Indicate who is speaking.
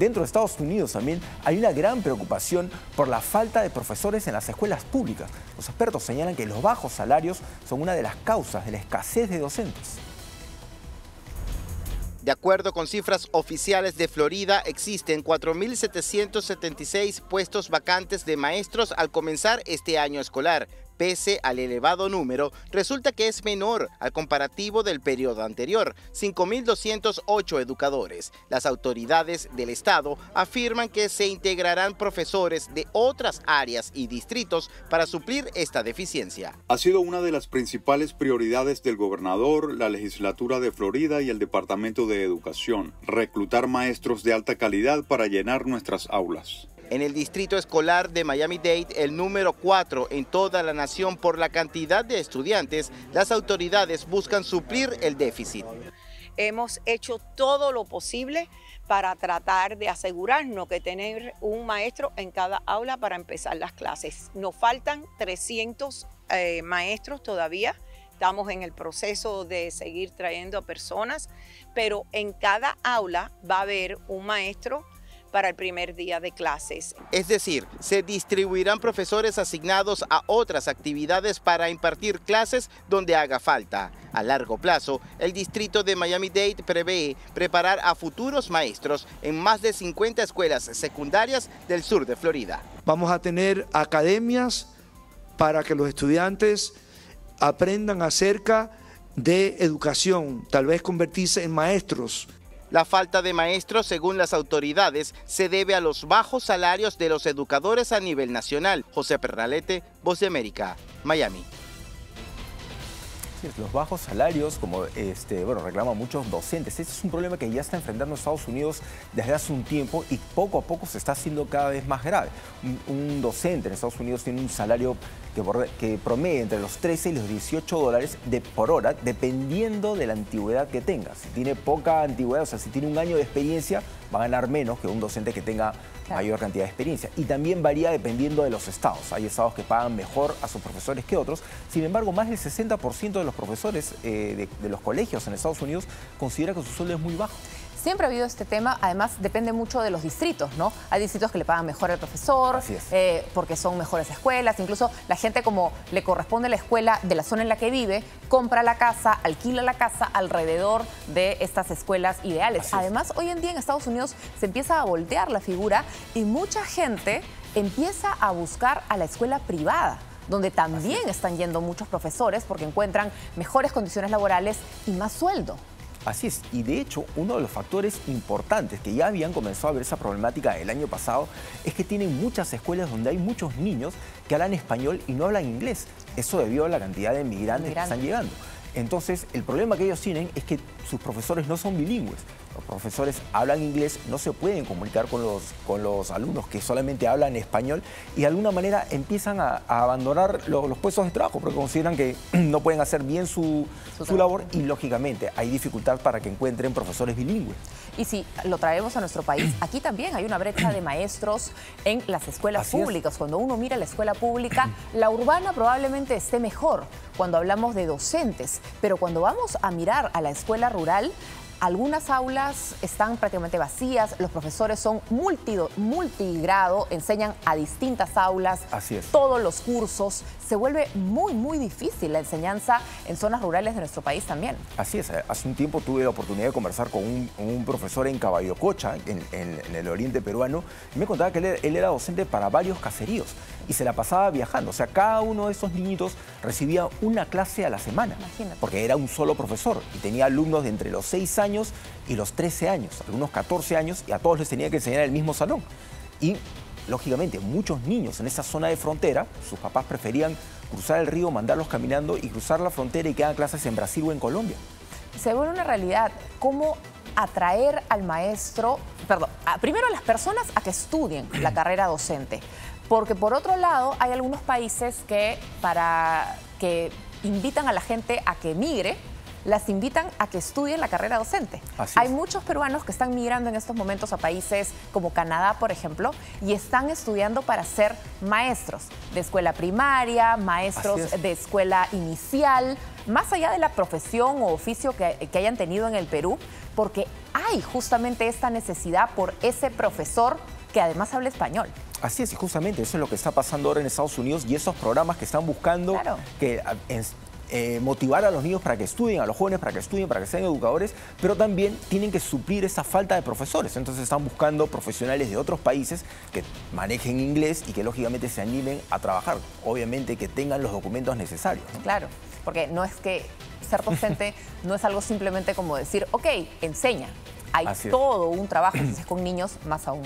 Speaker 1: Dentro de Estados Unidos también hay una gran preocupación por la falta de profesores en las escuelas públicas. Los expertos señalan que los bajos salarios son una de las causas de la escasez de docentes.
Speaker 2: De acuerdo con cifras oficiales de Florida, existen 4.776 puestos vacantes de maestros al comenzar este año escolar, Pese al elevado número, resulta que es menor al comparativo del periodo anterior, 5.208 educadores. Las autoridades del Estado afirman que se integrarán profesores de otras áreas y distritos para suplir esta deficiencia.
Speaker 3: Ha sido una de las principales prioridades del gobernador, la legislatura de Florida y el Departamento de Educación, reclutar maestros de alta calidad para llenar nuestras aulas
Speaker 2: en el distrito escolar de Miami-Dade, el número 4 en toda la nación por la cantidad de estudiantes, las autoridades buscan suplir el déficit.
Speaker 4: Hemos hecho todo lo posible para tratar de asegurarnos que tener un maestro en cada aula para empezar las clases. Nos faltan 300 eh, maestros todavía. Estamos en el proceso de seguir trayendo a personas, pero en cada aula va a haber un maestro para el primer día de clases.
Speaker 2: Es decir, se distribuirán profesores asignados a otras actividades para impartir clases donde haga falta. A largo plazo, el distrito de Miami-Dade prevé preparar a futuros maestros en más de 50 escuelas secundarias del sur de Florida.
Speaker 5: Vamos a tener academias para que los estudiantes aprendan acerca de educación, tal vez convertirse en maestros
Speaker 2: la falta de maestros, según las autoridades, se debe a los bajos salarios de los educadores a nivel nacional. José Pernalete, Voz de América, Miami.
Speaker 1: Los bajos salarios, como este, bueno, reclaman muchos docentes, este es un problema que ya está enfrentando Estados Unidos desde hace un tiempo y poco a poco se está haciendo cada vez más grave. Un, docente en Estados Unidos tiene un salario que, promedia entre los 13 y los 18 dólares de, por hora, dependiendo de la antigüedad que tenga. Si tiene poca antigüedad, o sea, si tiene un año de experiencia, va a ganar menos que un docente que tenga mayor cantidad de experiencia. Y también varía dependiendo de los estados. Hay estados que pagan mejor a sus profesores que otros. Sin embargo, más del 60% de los profesores eh, de, de los colegios en Estados Unidos considera que su sueldo es muy bajo.
Speaker 6: Siempre ha habido este tema, además depende mucho de los distritos, ¿no? Hay distritos que le pagan mejor al profesor, eh, porque son mejores escuelas, incluso la gente como le corresponde la escuela de la zona en la que vive, compra la casa, alquila la casa alrededor de estas escuelas ideales. Además, hoy en día en Estados Unidos se empieza a voltear la figura y mucha gente empieza a buscar a la escuela privada donde también están yendo muchos profesores porque encuentran mejores condiciones laborales y más sueldo.
Speaker 1: Así es, y de hecho uno de los factores importantes que ya habían comenzado a ver esa problemática el año pasado es que tienen muchas escuelas donde hay muchos niños que hablan español y no hablan inglés. Eso debido a la cantidad de inmigrantes que están llegando. Entonces, el problema que ellos tienen es que sus profesores no son bilingües. Los profesores hablan inglés, no se pueden comunicar con los, con los alumnos que solamente hablan español y de alguna manera empiezan a, abandonar los, puestos de trabajo porque consideran que no pueden hacer bien su, su labor y lógicamente hay dificultad para que encuentren profesores bilingües.
Speaker 6: Y si lo traemos a nuestro país, aquí también hay una brecha de maestros en las escuelas públicas. Cuando uno mira la escuela pública, la urbana probablemente esté mejor cuando hablamos de docentes, pero cuando vamos a mirar a la escuela rural, algunas aulas están prácticamente vacías, los profesores son multigrado, enseñan a distintas aulas,
Speaker 1: Así es.
Speaker 6: todos los cursos. Se vuelve muy, muy difícil la enseñanza en zonas rurales de nuestro país también.
Speaker 1: Así es. Hace un tiempo tuve la oportunidad de conversar con un, profesor en Caballococha, en, en, el oriente peruano, y me contaba que él, era docente para varios caseríos y se la pasaba viajando. O sea, cada uno de esos niñitos recibía una clase a la semana. Imagínate. Porque era un solo profesor y tenía alumnos de entre los 6 años y los 13 años, algunos 14 años, y a todos les tenía que enseñar el mismo salón. Y, lógicamente, muchos niños en esa zona de frontera, sus papás preferían cruzar el río, mandarlos caminando y cruzar la frontera y que hagan clases en Brasil o en Colombia.
Speaker 6: Se vuelve una realidad cómo atraer al maestro, perdón, primero a las personas a que estudien la carrera docente. Porque por otro lado, hay algunos países que para que invitan a la gente a que migre, las invitan a que estudien la carrera docente. Hay muchos peruanos que están migrando en estos momentos a países como Canadá, por ejemplo, y están estudiando para ser maestros de escuela primaria, maestros de escuela inicial, más allá de la profesión o oficio que, que hayan tenido en el Perú, porque hay justamente esta necesidad por ese profesor que además habla español.
Speaker 1: Así es, y justamente eso es lo que está pasando ahora en Estados Unidos y esos programas que están buscando que eh, motivar a los niños para que estudien, a los jóvenes para que estudien, para que sean educadores, pero también tienen que suplir esa falta de profesores. Entonces están buscando profesionales de otros países que manejen inglés y que lógicamente se animen a trabajar. Obviamente que tengan los documentos necesarios.
Speaker 6: Claro, porque no es que ser docente no es algo simplemente como decir, ok, enseña. Hay todo un trabajo, si es con niños, más aún.